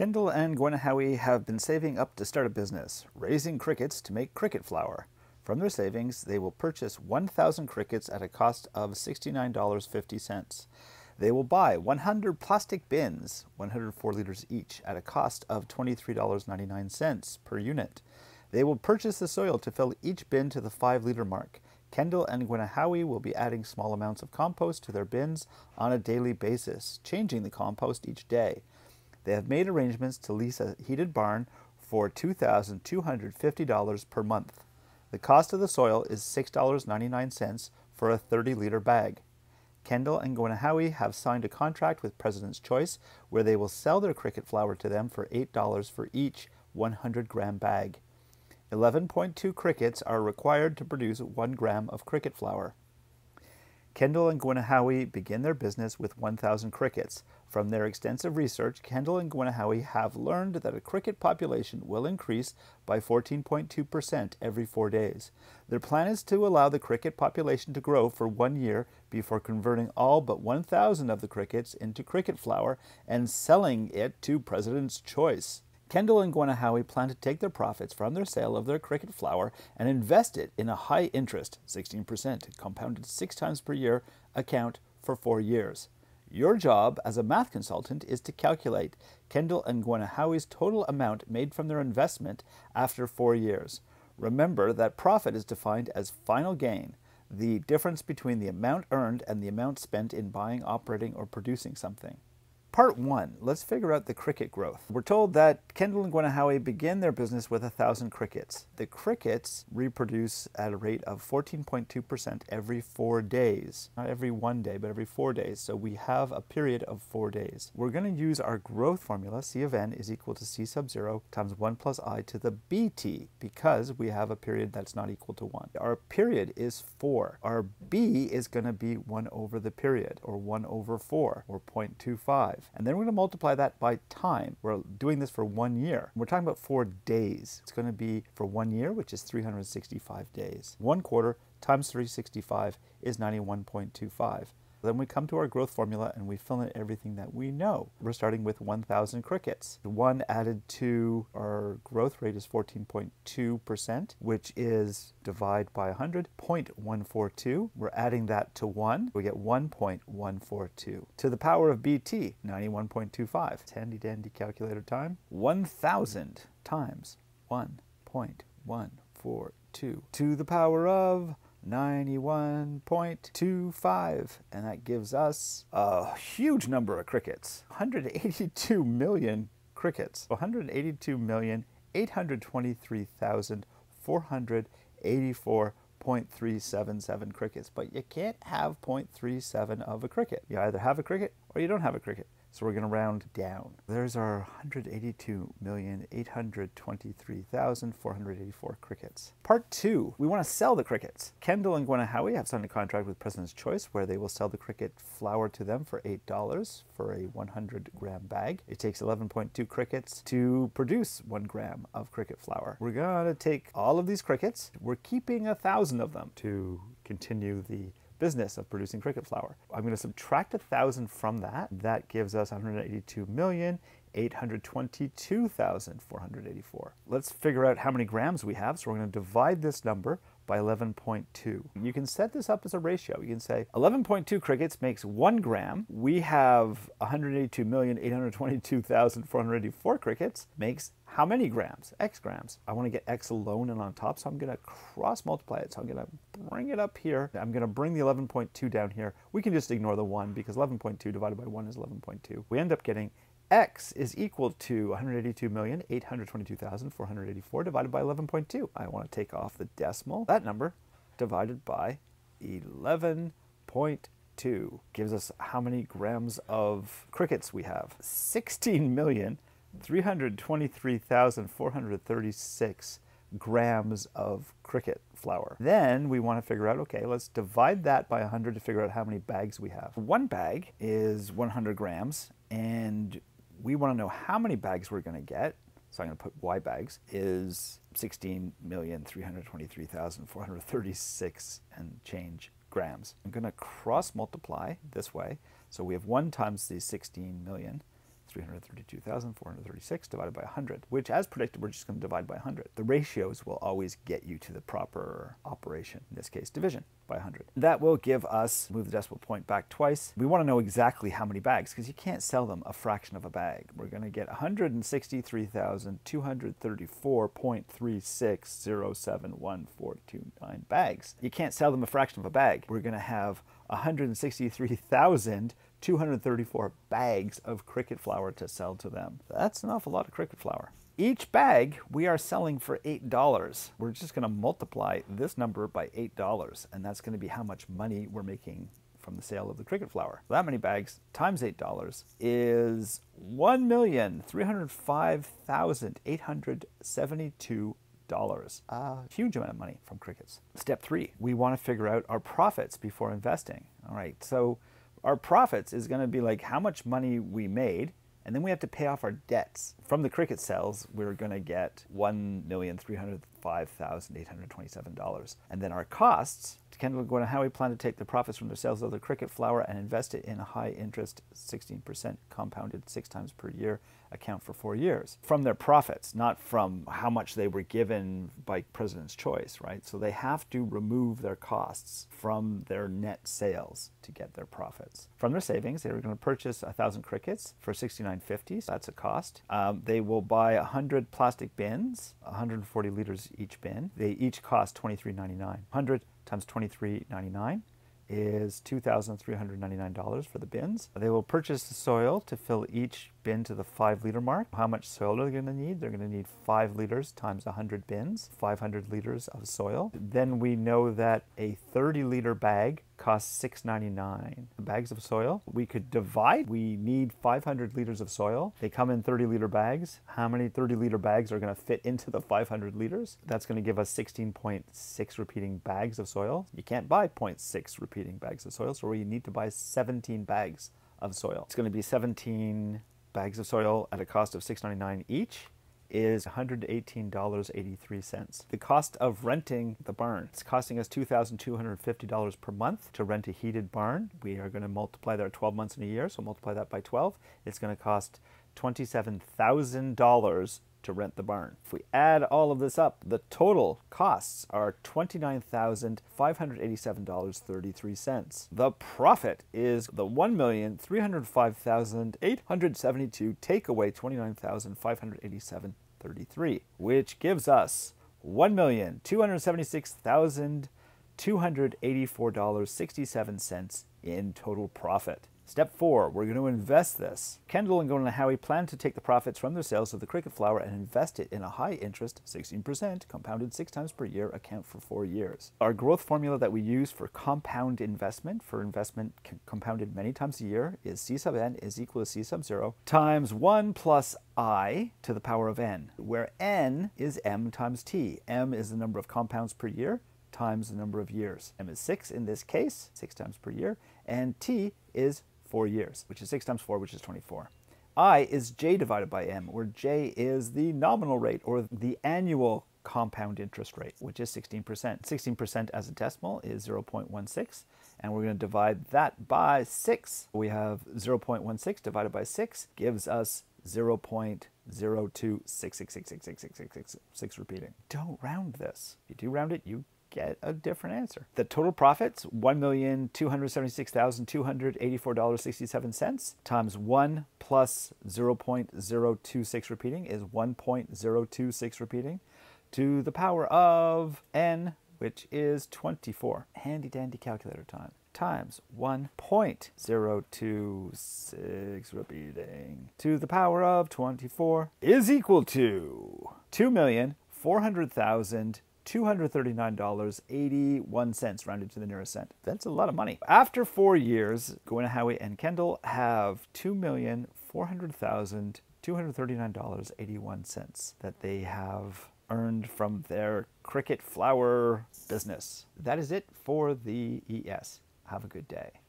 Kendall and Gwen Howie have been saving up to start a business, raising crickets to make cricket flour. From their savings, they will purchase 1,000 crickets at a cost of $69.50. They will buy 100 plastic bins, 104 liters each, at a cost of $23.99 per unit. They will purchase the soil to fill each bin to the 5 liter mark. Kendall and Gwen Howie will be adding small amounts of compost to their bins on a daily basis, changing the compost each day. They have made arrangements to lease a heated barn for $2,250 per month. The cost of the soil is $6.99 for a 30 liter bag. Kendall and Gwen Howie have signed a contract with President's Choice where they will sell their cricket flour to them for $8 for each 100 gram bag. 11.2 crickets are required to produce 1 gram of cricket flour. Kendall and Gwen Howie begin their business with 1,000 crickets. From their extensive research, Kendall and Gwen Howie have learned that a cricket population will increase by 14.2% every four days. Their plan is to allow the cricket population to grow for one year before converting all but 1,000 of the crickets into cricket flour and selling it to President's Choice. Kendall and Howie plan to take their profits from their sale of their cricket flour and invest it in a high interest, 16%, compounded six times per year, account for four years. Your job as a math consultant is to calculate Kendall and Gwen Howie's total amount made from their investment after four years. Remember that profit is defined as final gain, the difference between the amount earned and the amount spent in buying, operating, or producing something. Part 1. Let's figure out the cricket growth. We're told that Kendall and Howie begin their business with 1,000 crickets. The crickets reproduce at a rate of 14.2% every four days. Not every one day, but every four days. So we have a period of four days. We're going to use our growth formula, C of n is equal to C sub 0 times 1 plus i to the bt, because we have a period that's not equal to 1. Our period is 4. Our b is going to be 1 over the period, or 1 over 4, or 0.25. And then we're going to multiply that by time. We're doing this for one year. We're talking about four days. It's going to be for one year, which is 365 days. One quarter times 365 is 91.25. Then we come to our growth formula and we fill in everything that we know. We're starting with 1,000 crickets. One added to our growth rate is 14.2%, which is divide by 100, 0.142. We're adding that to 1. We get 1.142. To the power of BT, 91.25. Handy dandy calculator time. 1,000 times 1.142 to the power of 91.25 and that gives us a huge number of crickets. 182 million crickets. 182 million 823,484.377 crickets. But you can't have 0.37 of a cricket. You either have a cricket or you don't have a cricket so we're going to round down. There's our 182,823,484 crickets. Part two, we want to sell the crickets. Kendall and Gwen Howie have signed a contract with President's Choice where they will sell the cricket flour to them for $8 for a 100 gram bag. It takes 11.2 crickets to produce one gram of cricket flour. We're going to take all of these crickets. We're keeping a thousand of them to continue the business of producing cricket flour. I'm going to subtract thousand from that. That gives us 182 million. 822,484. Let's figure out how many grams we have. So we're going to divide this number by 11.2. You can set this up as a ratio. You can say 11.2 crickets makes one gram. We have 182,822,484 crickets makes how many grams? X grams. I want to get X alone and on top, so I'm going to cross multiply it. So I'm going to bring it up here. I'm going to bring the 11.2 down here. We can just ignore the 1 because 11.2 divided by 1 is 11.2. We end up getting x is equal to 182,822,484 divided by 11.2. I want to take off the decimal. That number divided by 11.2 gives us how many grams of crickets we have. 16,323,436 grams of cricket flour. Then we want to figure out, okay, let's divide that by 100 to figure out how many bags we have. One bag is 100 grams and we want to know how many bags we're going to get. So I'm going to put Y bags is 16,323,436 and change grams. I'm going to cross multiply this way. So we have 1 times the 16 million 332,436 divided by 100, which as predicted, we're just going to divide by 100. The ratios will always get you to the proper operation, in this case division by 100. That will give us, move the decimal point back twice. We want to know exactly how many bags because you can't sell them a fraction of a bag. We're going to get 163,234.36071429 bags. You can't sell them a fraction of a bag. We're going to have 163,234 bags of cricket flour to sell to them. That's an awful lot of cricket flour. Each bag we are selling for $8. We're just going to multiply this number by $8, and that's going to be how much money we're making from the sale of the cricket flour. That many bags times $8 is $1,305,872. A huge amount of money from crickets. Step three, we want to figure out our profits before investing. All right, so our profits is going to be like how much money we made and then we have to pay off our debts. From the cricket sales, we're going to get $1,305,827. And then our costs, Kendall to Howie plan to take the profits from the sales of the cricket flour and invest it in a high interest 16% compounded six times per year account for four years from their profits, not from how much they were given by President's choice, right? So they have to remove their costs from their net sales to get their profits. From their savings, they were going to purchase a thousand crickets for 69.50. So that's a cost. Um, they will buy 100 plastic bins, 140 liters each bin. They each cost 23.99. 100 times 23.99 is $2,399 for the bins. They will purchase the soil to fill each bin to the five liter mark. How much soil are they going to need? They're going to need five liters times 100 bins, 500 liters of soil. Then we know that a 30 liter bag costs $6.99. Bags of soil, we could divide. We need 500 liters of soil. They come in 30 liter bags. How many 30 liter bags are going to fit into the 500 liters? That's going to give us 16.6 repeating bags of soil. You can't buy 0.6 repeating bags of soil, so we need to buy 17 bags of soil. It's going to be 17 bags of soil at a cost of $6.99 each is $118.83. The cost of renting the barn, it's costing us $2,250 per month to rent a heated barn. We are going to multiply that 12 months in a year, so multiply that by 12. It's going to cost $27,000 to rent the barn. If we add all of this up, the total costs are $29,587.33. The profit is the $1,305,872 take away $29,587.33, which gives us $1,276,284.67 in total profit. Step four, we're going to invest this. Kendall and Gordon and Howie plan to take the profits from their sales of the cricket flour and invest it in a high interest, 16%, compounded six times per year, account for four years. Our growth formula that we use for compound investment, for investment compounded many times a year, is C sub n is equal to C sub 0 times 1 plus i to the power of n, where n is m times t. m is the number of compounds per year times the number of years. m is 6 in this case, 6 times per year, and t is four years, which is 6 times 4, which is 24. I is j divided by m, where j is the nominal rate or the annual compound interest rate, which is 16%. 16% as a decimal is 0.16, and we're going to divide that by 6. We have 0.16 divided by 6 gives us 0.0266666666 repeating. Don't round this. If you do round it, you get a different answer. The total profits, $1,276,284.67 times 1 plus 0.026 repeating is 1.026 repeating to the power of n, which is 24. Handy dandy calculator time times 1.026 repeating to the power of 24 is equal to 2,400,000 $239.81 rounded to the nearest cent. That's a lot of money. After four years, Howie, and Kendall have $2,400,239.81 that they have earned from their cricket flour business. That is it for the ES. Have a good day.